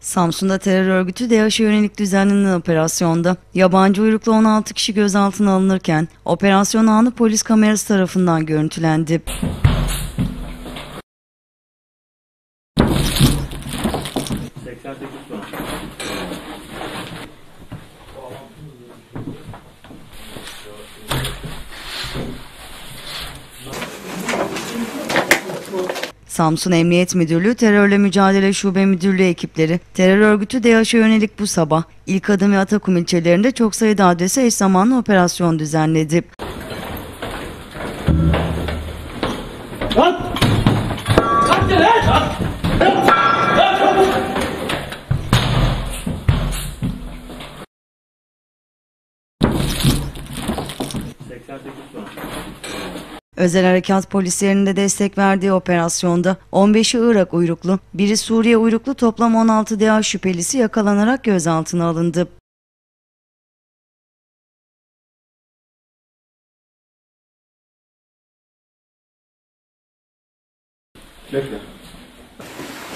Samsun'da terör örgütü DAEŞ'e yönelik düzenlenen operasyonda yabancı uyruklu 16 kişi gözaltına alınırken operasyon anı polis kamerası tarafından görüntülendi. Samsun Emniyet Müdürlüğü Terörle Mücadele Şube Müdürlüğü ekipleri terör örgütü DAEŞ'e yönelik bu sabah İlk Adım ve Atakum ilçelerinde çok sayıda adrese eş zamanlı operasyon düzenledi. Lan! Kalk! Özel Harekat Polislerinin de destek verdiği operasyonda 15'i Irak uyruklu, biri Suriye uyruklu toplam 16 DAEŞ şüphelisi yakalanarak gözaltına alındı. Bekle.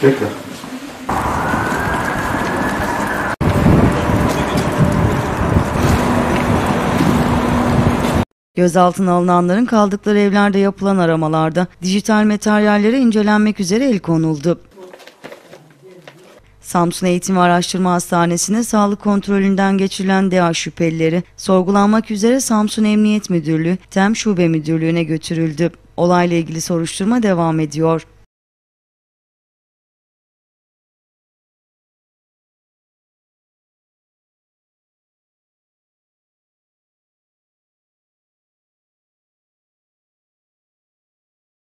Bekle. Gözaltına alınanların kaldıkları evlerde yapılan aramalarda dijital materyallere incelenmek üzere el konuldu. Samsun Eğitim ve Araştırma Hastanesi'ne sağlık kontrolünden geçirilen DA şüphelileri sorgulanmak üzere Samsun Emniyet Müdürlüğü TEM Şube Müdürlüğü'ne götürüldü. Olayla ilgili soruşturma devam ediyor.